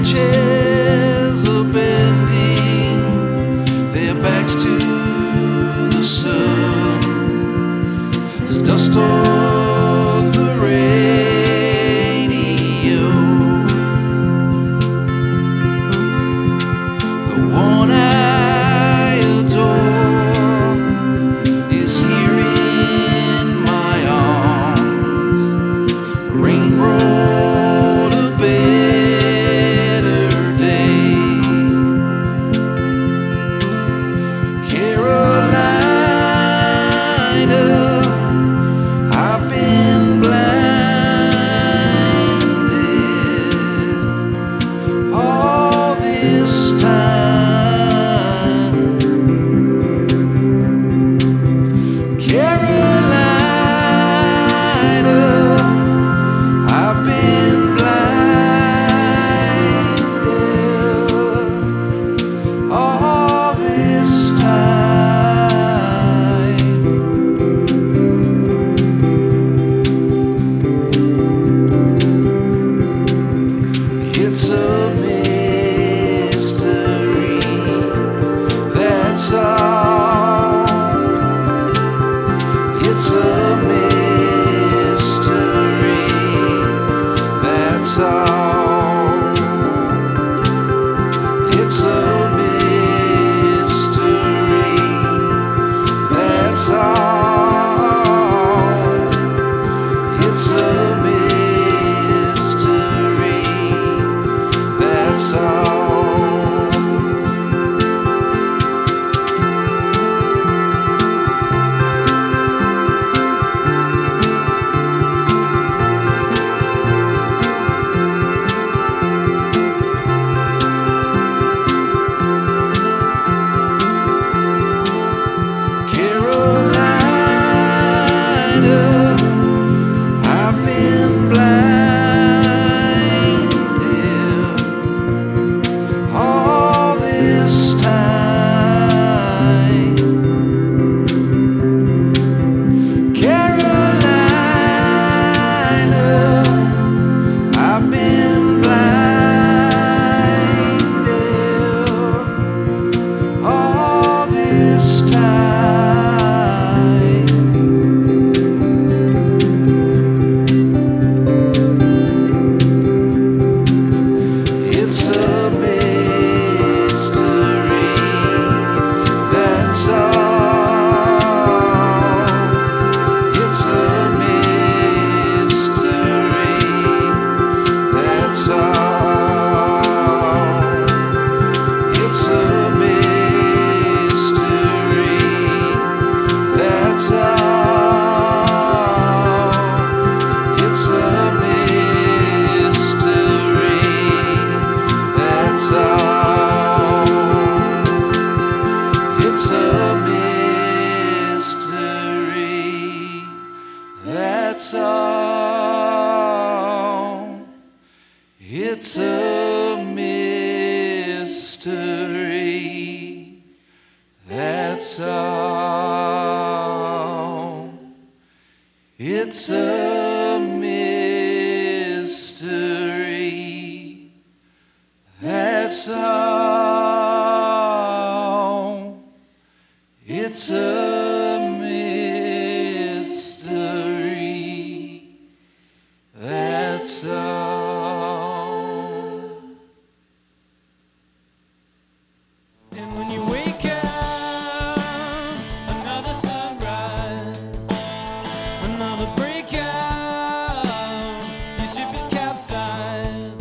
branches are bending their backs to the sun. Dust so It's a mystery. That's all. It's a mystery. That's all. It's a capsized.